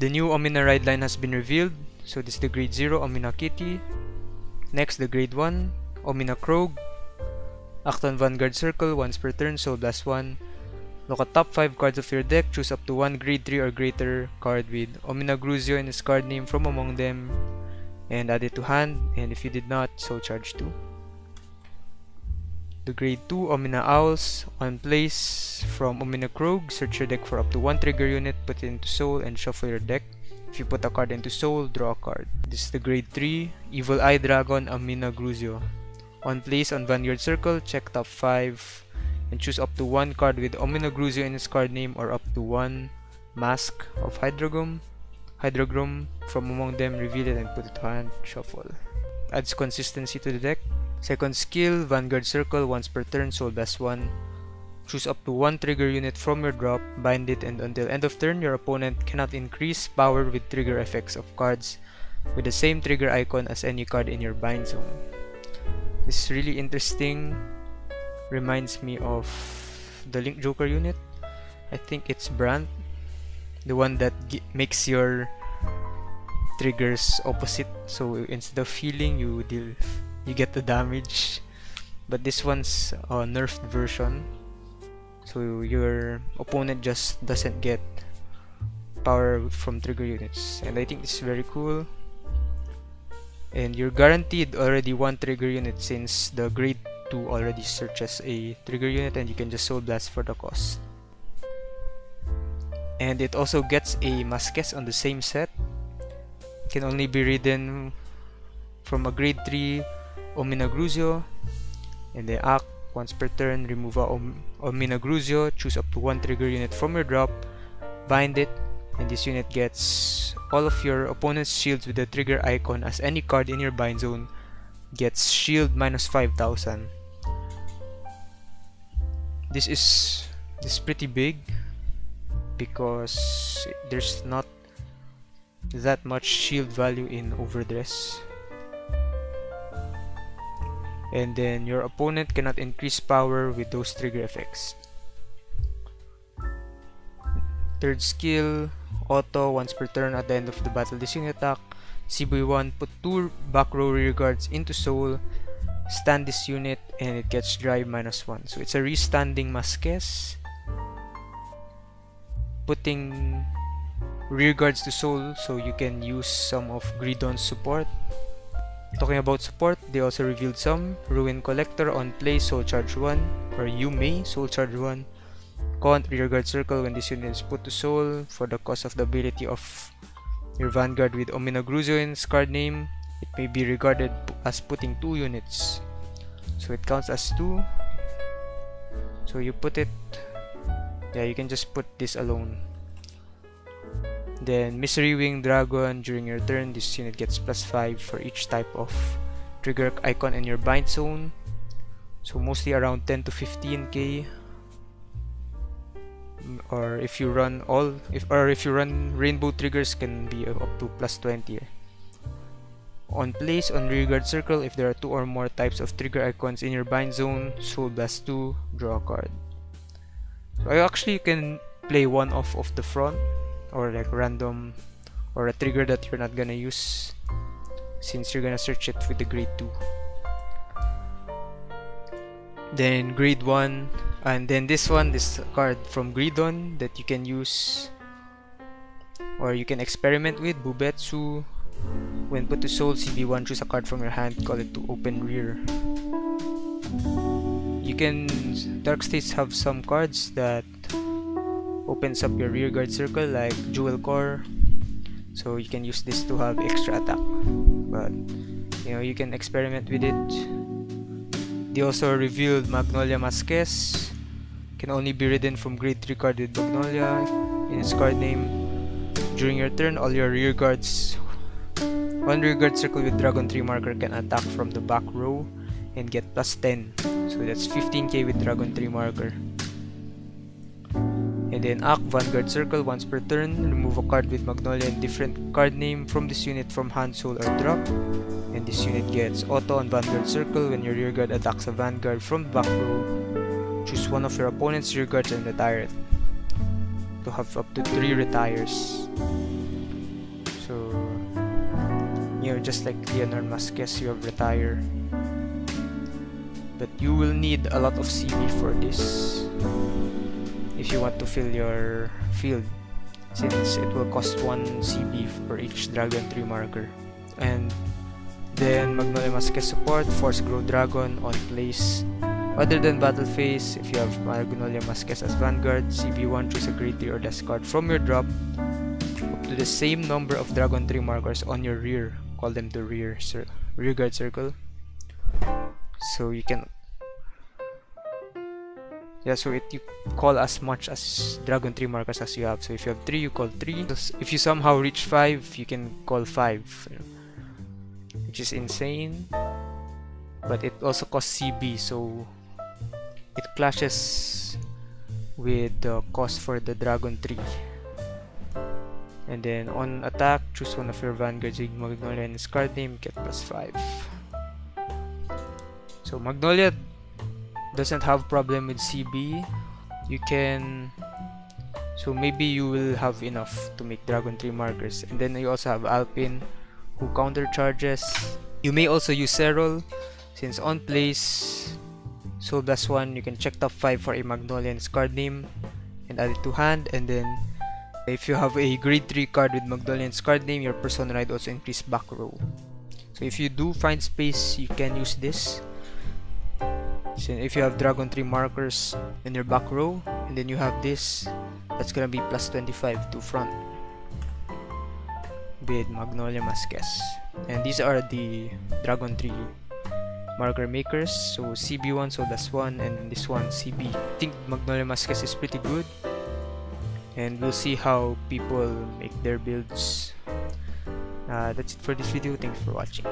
The new Omina ride line has been revealed. So this is the grade 0 Omina Kitty. Next, the grade 1 Omina Krog. Act on Vanguard Circle once per turn, so blast plus 1. Look at top 5 cards of your deck, choose up to 1 grade 3 or greater card with Omina Gruzio in its card name from among them and add it to hand and if you did not, so charge 2. The grade 2 Omina Owls, on place from Omina Krog, search your deck for up to 1 trigger unit, put it into Soul and shuffle your deck. If you put a card into Soul, draw a card. This is the grade 3 Evil Eye Dragon Omina Gruzio. On place on Vanguard Circle, check top 5 and choose up to one card with Omina Gruzio in its card name or up to one mask of Hydrogum, Hydrogrum from among them, reveal it and put it to hand, shuffle. Adds consistency to the deck. Second skill, Vanguard Circle once per turn, soul best 1. Choose up to one trigger unit from your drop, bind it, and until end of turn, your opponent cannot increase power with trigger effects of cards with the same trigger icon as any card in your bind zone. This is really interesting reminds me of the Link Joker unit. I think it's Brand, the one that makes your triggers opposite. So instead of healing, you deal, you get the damage. But this one's a nerfed version, so your opponent just doesn't get power from trigger units, and I think is very cool. And you're guaranteed already one trigger unit since the grade 2 already searches a trigger unit and you can just soul blast for the cost. And it also gets a Masques on the same set. Can only be ridden from a grade 3 Omina Gruzio. And then act once per turn, remove a Om Omina Gruzio, choose up to one trigger unit from your drop, bind it, and this unit gets all of your opponent's shields with the trigger icon as any card in your bind zone gets shield minus 5000 this is this is pretty big because there's not that much shield value in overdress and then your opponent cannot increase power with those trigger effects. Third skill auto. Once per turn at the end of the battle this unit attack. CB1 put two back row rear guards into soul. Stand this unit and it gets drive minus 1 so it's a restanding Masques putting rear guards to soul so you can use some of Gridon's support talking about support they also revealed some ruin collector on play soul charge 1 or you may soul charge 1 count rear guard circle when this unit is put to soul for the cost of the ability of your vanguard with Omina Gruzio's card name. It may be regarded as putting two units. So it counts as two. So you put it. Yeah you can just put this alone then Misery Wing Dragon during your turn this unit gets plus 5 for each type of trigger icon in your bind zone. So mostly around 10 to 15k mm, or if you run all if or if you run rainbow triggers can be up to plus 20 on place on rear guard circle, if there are two or more types of trigger icons in your bind zone, Soul Blast 2, draw a card. So I actually can play one off of the front or like random or a trigger that you're not gonna use since you're gonna search it with the grade 2. Then grade 1 and then this one, this card from Gridon that you can use or you can experiment with, Bubetsu, when put to soul CB1, choose a card from your hand, call it to open rear. You can Dark States have some cards that opens up your rear guard circle like Jewel Core. So you can use this to have extra attack. But you know you can experiment with it. They also revealed Magnolia Masques. Can only be ridden from grade 3 card with Magnolia in its card name. During your turn, all your rear guards one rear guard circle with Dragon 3 marker can attack from the back row and get plus 10. So that's 15k with Dragon 3 marker. And then Act Vanguard Circle once per turn, remove a card with Magnolia and different card name from this unit from hand, soul, or drop. And this unit gets auto on Vanguard Circle when your rear guard attacks a Vanguard from the back row. Choose one of your opponent's rear guards and retire it. To have up to 3 retires. So, you know, just like Leonard Masques, you have retire. But you will need a lot of CB for this if you want to fill your field since it will cost 1 CB for each Dragon 3 marker. And then Magnolia Masques support, Force Grow Dragon on place. Other than battle phase, if you have Magnolia Masques as Vanguard, CB1 choose a 3 or discard from your drop up to the same number of Dragon 3 markers on your rear. Call them the rear, rear guard circle. So you can yeah so it you call as much as dragon 3 markers as you have. So if you have 3 you call 3 if you somehow reach 5 you can call 5 which is insane. But it also costs CB so it clashes with the cost for the dragon 3 and then on attack choose one of your vanguards with magnolia and card name get plus 5 so magnolia doesn't have problem with CB you can so maybe you will have enough to make dragon 3 markers. And then you also have Alpine who counter charges you may also use Serral since on place Soul Blast 1 you can check top 5 for a Magnolian card name and add it to hand. And then if you have a grade 3 card with Magnolian card name your Persona Ride also increase back row. So if you do find space you can use this if you have dragon 3 markers in your back row and then you have this that's gonna be plus 25 to front. With magnolia masques and these are the dragon 3 marker makers. So cb1 so that's one and this one cb i think magnolia masques is pretty good. And we'll see how people make their builds. Uh, that's it for this video. Thanks for watching